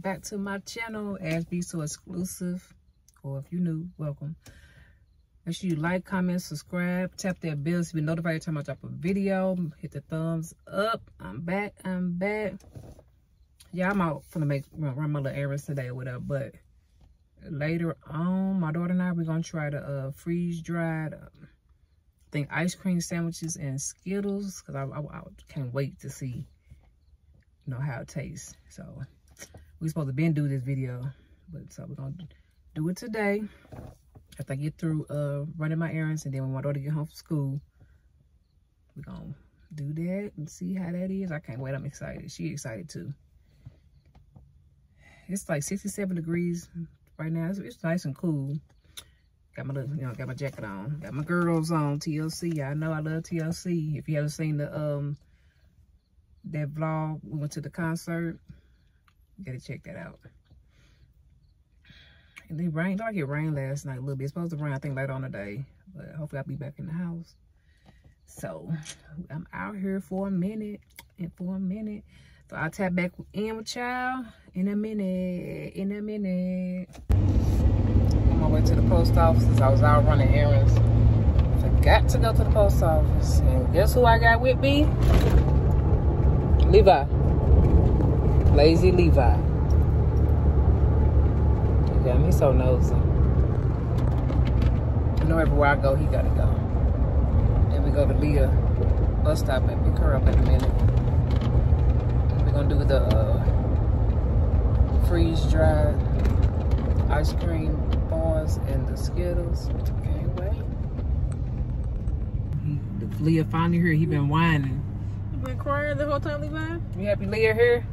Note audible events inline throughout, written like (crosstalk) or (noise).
back to my channel Ash B so exclusive or if you're new welcome. Make sure you like comment subscribe tap that bell to be notified every time i drop a video. Hit the thumbs up. I'm back i'm back. Yeah i'm out for the make run my little errands today or whatever but later on my daughter and i we're gonna try to uh freeze dried uh, I think ice cream sandwiches and skittles because I, I, I can't wait to see you know how it tastes. So we supposed to been do this video, but so we're gonna do it today. After I get through uh, running my errands and then when my daughter get home from school, we're gonna do that and see how that is. I can't wait, I'm excited. She excited too. It's like 67 degrees right now. It's, it's nice and cool. Got my little, you know, got my jacket on. Got my girls on TLC. I know I love TLC. If you haven't seen the um that vlog, we went to the concert gotta check that out. And it rained, like it rained last night a little bit. It's supposed to rain, I think, later on the day. But hopefully I'll be back in the house. So I'm out here for a minute. And for a minute. So I'll tap back in with y'all in a minute. In a minute. On my way to the post office. I was out running errands. I forgot to go to the post office. And guess who I got with me? Levi. Lazy Levi. You got me so nosy. You know everywhere I go, he gotta go. Then we go to Leah bus stop and pick her up in a minute. We're gonna do the uh, freeze dried ice cream bars and the Skittles. Can't wait. He, Leah finally here. He been whining. You been crying the whole time, Levi? You happy Leah here?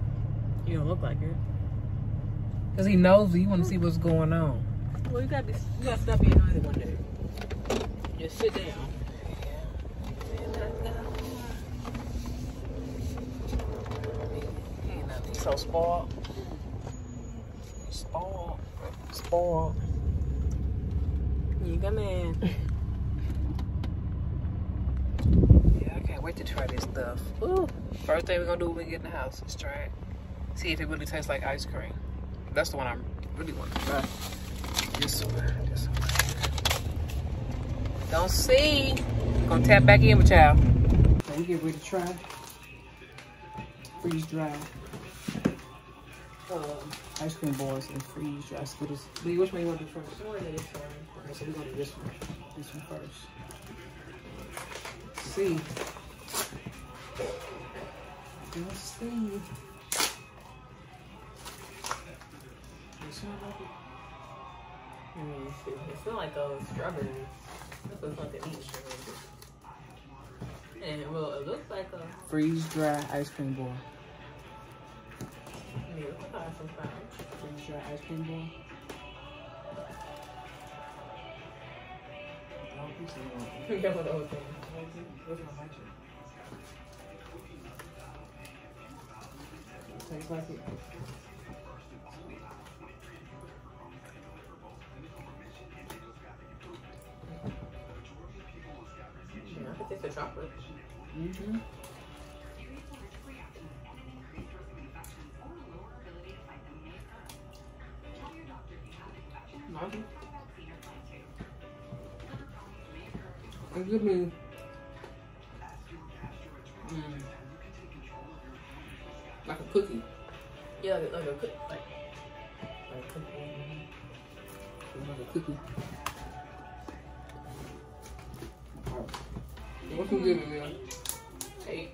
You don't look like it. Cause he knows you want to see what's going on. Well, you gotta be, you gotta stop being noisy one day. Just sit down. He's so spoiled. Spoiled. Spoiled. You got man. yeah, I can't wait to try this stuff. Ooh. First thing we're gonna do when we get in the house is try it. See if it really tastes like ice cream. That's the one I'm really want to try. This one. This one. Don't see. Gonna tap back in with y'all. So we get ready to try freeze dry um, ice cream balls and freeze dry skittles. Lee, which one you want to do first? One this one. Okay, so we're gonna do this one. This one first. See. Let's see. Let me see. It smells like a strawberry. This looks like an eat strawberry. And well, it looks like a. Freeze dry ice cream ball. Yeah, it looks like fun. Freeze dry ice cream ball. (laughs) Yeah, what the whole thing. Tastes like it. The chocolate. Nothing. It give me mm, like a cookie. Yeah, like, like a like, like a cookie. Like a cookie. What you give me? Eight.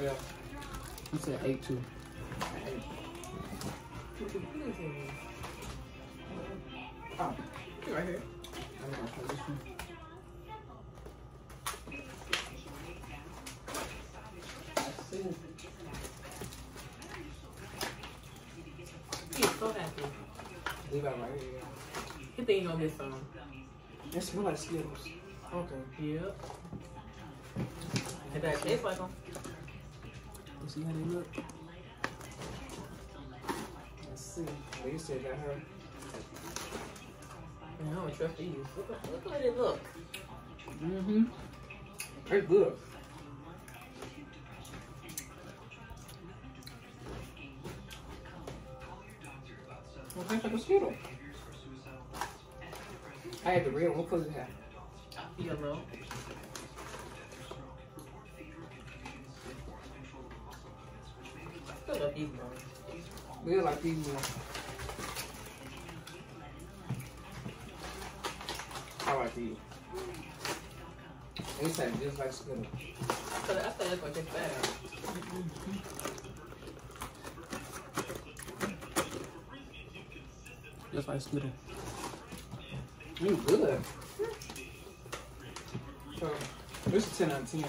Yeah. You said eight too. Oh, Right here. I'm gonna this one. So happy. Leave out right here. He think he gonna get some. It smells like Skittles. Okay. Yep. It does taste like them. Let's see how they look. Let's see. They said got her. I don't trust these. Look, look how they look. Mm-hmm. They're good. tastes like a Skittle. I had the real one. What color it have? Yellow. I still love these ones. We like these more. I like these. They say just like Skittle. I feel, I feel that's what tastes better. Just like Skittle. You good. So, this is 10 out of 10. No.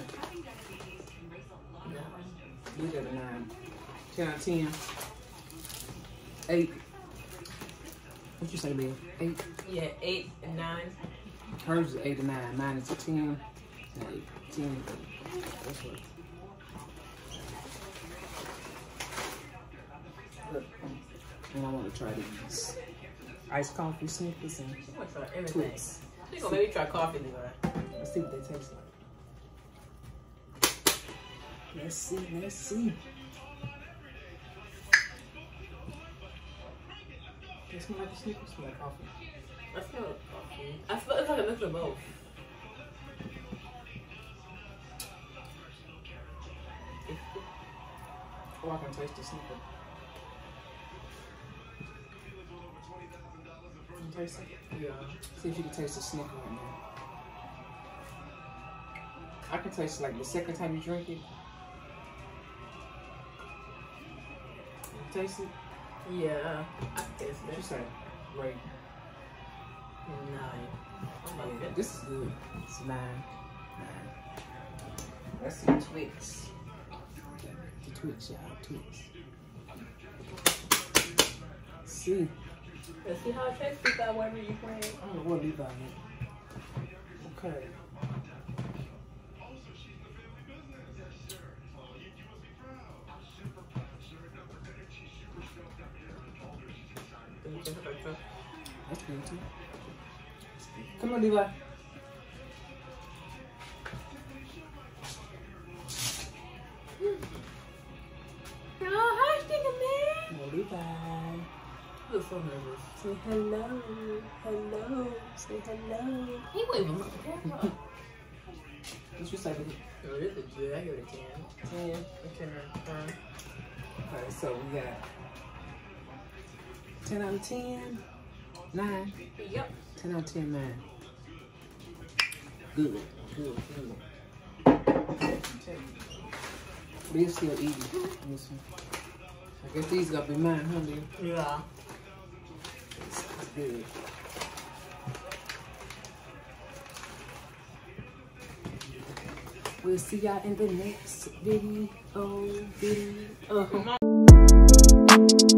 These are the 9. 10 out of 10. 8. What you say, Bill? 8. Yeah, eight and nine. Hers is 8 to 9. Mine is a 10. 8. 10. That's what. Look, And I want to try these. Iced coffee snickers and I'm gonna try everything. Twix. You gonna maybe try coffee, Levi? Let's see what they taste like. Let's see, let's see. They smell like a Snickers, smell like coffee. I smell coffee. I smell it's like a mix of both. Oh, I can taste the Snicker. Can you taste it? Yeah. See if you can taste the Snicker right now. I can taste it like the second time you drink it. You taste it? Yeah. I can taste What you it. say? Right. Nine. I oh, Yeah, like this is good. It's nine. Nine. Let's see Twix. The Twix, y'all. Twix. See, Let's see how it tastes without whatever you bring. I don't know what Levi meant. Okay. That's good too. Come on, Levi. Oh, hi, Sticker Man. Come Levi. I was so nervous. Say hello. Hello. Say hello. He won't even look at the camera. What you say. Oh, this is good. I give it a 10. Ten. A 10 out of 10. Okay, so we got 10 out of 10, 9, Yep. 10 out of 10, 9. Good, good, good. We're still eating this one. I guess these gonna be mine, huh, Bill? Yeah. It's good. We'll see y'all in the next video. Video. My